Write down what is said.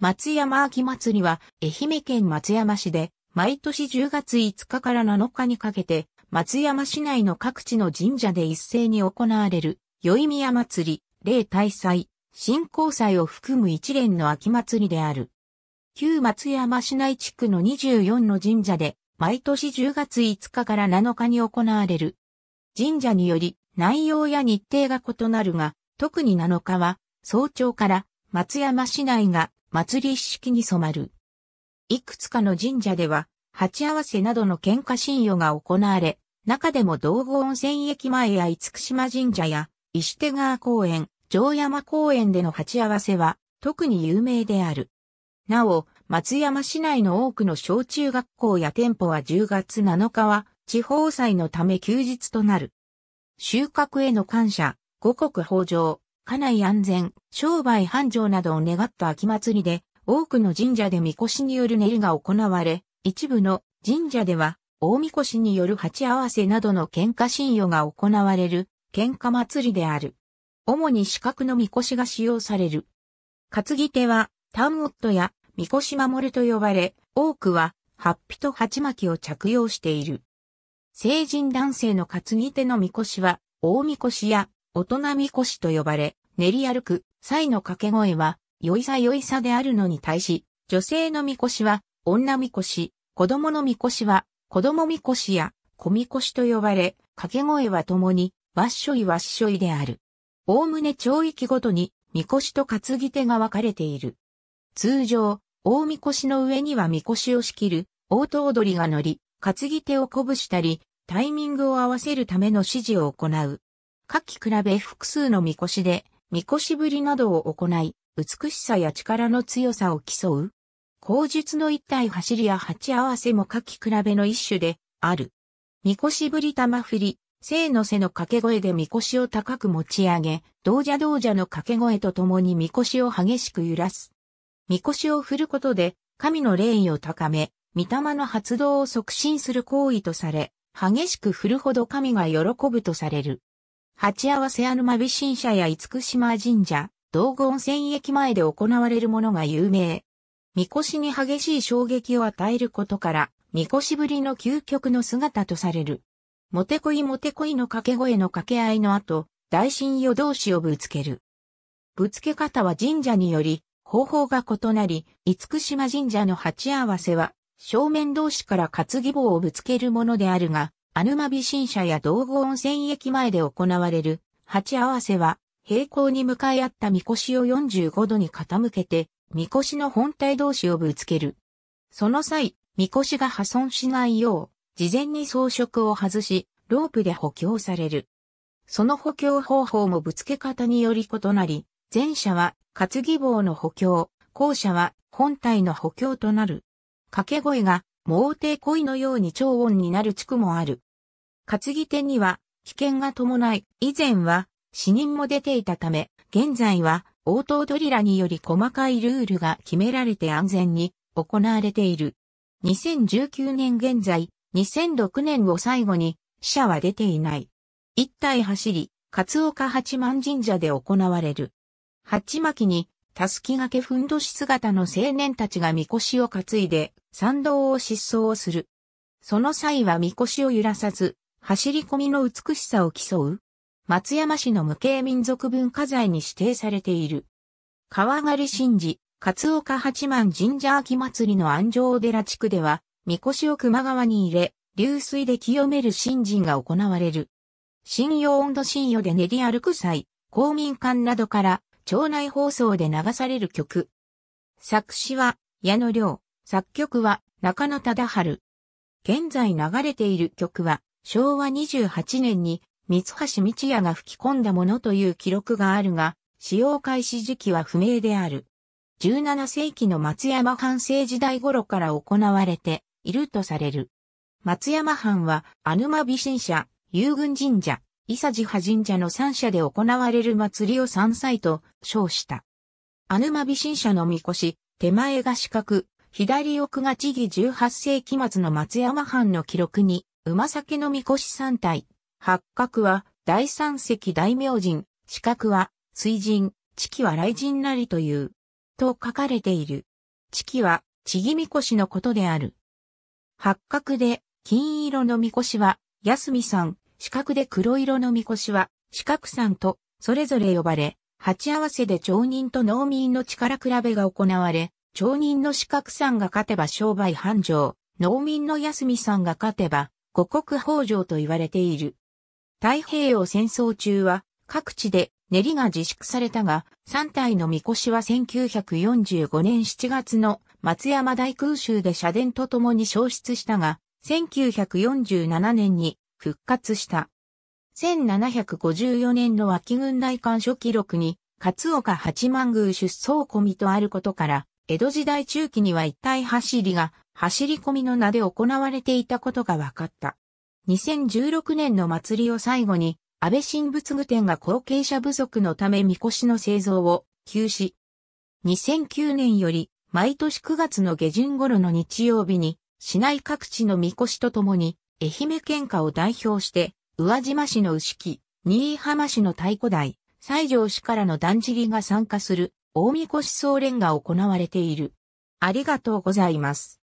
松山秋祭りは愛媛県松山市で毎年10月5日から7日にかけて松山市内の各地の神社で一斉に行われる宵宮祭り、霊大祭、新興祭を含む一連の秋祭りである。旧松山市内地区の24の神社で毎年10月5日から7日に行われる。神社により内容や日程が異なるが、特に7日は早朝から松山市内が祭り一式に染まる。いくつかの神社では、鉢合わせなどの喧嘩神与が行われ、中でも道後温泉駅前や厳島神社や石手川公園、城山公園での鉢合わせは特に有名である。なお、松山市内の多くの小中学校や店舗は10月7日は地方祭のため休日となる。収穫への感謝、五穀豊穣、家内安全、商売繁盛などを願った秋祭りで、多くの神社で神輿による練りが行われ、一部の神社では、大神輿による鉢合わせなどの喧嘩神与が行われる、喧嘩祭りである。主に四角の神輿が使用される。担ぎ手は、タンオットや神輿守ると呼ばれ、多くは、ハッピと鉢巻きを着用している。成人男性の担ぎ手の神輿は、大神輿や大人神輿と呼ばれ、練り歩く際の掛け声は、よいさよいさであるのに対し、女性のみこしは、女みこし、子供のみこしは、子供みこしや、子みこしと呼ばれ、掛け声は共に、わっしょいわっしょいである。おおむね町域ごとに、みこしと担ぎ手が分かれている。通常、大みこしの上にはみこしを仕切る、大戸踊りが乗り、担ぎ手を鼓舞したり、タイミングを合わせるための指示を行う。各期比べ複数のみこしで、みこしぶりなどを行い、美しさや力の強さを競う。口述の一体走りや鉢合わせも書き比べの一種である。みこしぶり玉振り、生の背の掛け声でみこしを高く持ち上げ、道者道者の掛け声とともにみこしを激しく揺らす。みこしを振ることで、神の霊意を高め、御霊の発動を促進する行為とされ、激しく振るほど神が喜ぶとされる。鉢合わせアヌマビ神社や厳島神社、道後温泉駅前で行われるものが有名。みこしに激しい衝撃を与えることから、みこしぶりの究極の姿とされる。もてこいもてこいの掛け声の掛け合いの後、大神与同士をぶつける。ぶつけ方は神社により、方法が異なり、厳島神社の鉢合わせは、正面同士から担ぎ棒をぶつけるものであるが、アヌマビ新社や道後温泉駅前で行われる鉢合わせは平行に向かい合ったみこしを45度に傾けて、みこしの本体同士をぶつける。その際、みこしが破損しないよう、事前に装飾を外し、ロープで補強される。その補強方法もぶつけ方により異なり、前者は担ぎ棒の補強、後者は本体の補強となる。掛け声が猛低恋のように超音になる地区もある。担ぎ手には危険が伴い、以前は死人も出ていたため、現在は応答ドリラにより細かいルールが決められて安全に行われている。2019年現在、2006年を最後に死者は出ていない。一体走り、勝岡八幡神社で行われる。八巻に、たすきがけふんどし姿の青年たちがみこしを担いで、参道を疾走をする。その際はみこしを揺らさず、走り込みの美しさを競う松山市の無形民族文化財に指定されている。川狩神事、勝岡八幡神社秋祭りの安城寺地区では、みこしを熊川に入れ、流水で清める神事が行われる。信用温度信用で練り歩く際、公民館などから町内放送で流される曲。作詞は矢野良、作曲は中野忠春。現在流れている曲は昭和28年に三橋道也が吹き込んだものという記録があるが、使用開始時期は不明である。17世紀の松山藩政時代頃から行われているとされる。松山藩は、アヌマ美神社、遊軍神社、伊佐治派神社の三社で行われる祭りを山祭と称した。アヌマ美神社のみこし、手前が四角、左奥が地義18世紀末の松山藩の記録に馬酒のみこし三体。八角は第三石大明神。四角は水神。地気は雷神なりという。と書かれている。地期は、ちぎみこしのことである。八角で、金色のみこしは、安見さん、四角で黒色のみこしは、四角さんと、それぞれ呼ばれ、鉢合わせで町人と農民の力比べが行われ、町人の四角さんが勝てば商売繁盛、農民の安見さんが勝てば、五国豊穣と言われている。太平洋戦争中は、各地で練りが自粛されたが、3体のみこしは1945年7月の松山大空襲で社殿と共に消失したが、1947年に復活した。1754年の秋軍大官書記録に、勝岡八幡宮出走込みとあることから、江戸時代中期には一体走りが走り込みの名で行われていたことが分かった。2016年の祭りを最後に、安倍新仏具店が後継者不足のためみこしの製造を休止。2009年より毎年9月の下旬頃の日曜日に市内各地のみこしとともに愛媛県下を代表して宇和島市の牛木、新居浜市の太鼓台、西条市からの団尻が参加する大みこし総連が行われている。ありがとうございます。